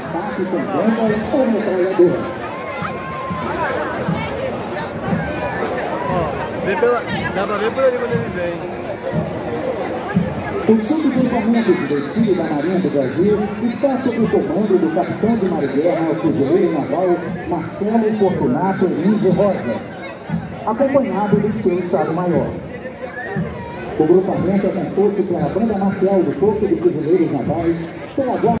ataque com bomba ou metralhadora. Dá pra ver por ali quando ele vem. O subgrupamento divertido da Marinha do Brasil está sob o comando do capitão de mar guerra, cruzeiro naval Marcelo Fortunato Lindo Rosa, acompanhado do seu estado maior. O grupamento é composto pela Banda Marcial do Corpo de Fuzileiros Navais, pela Guarda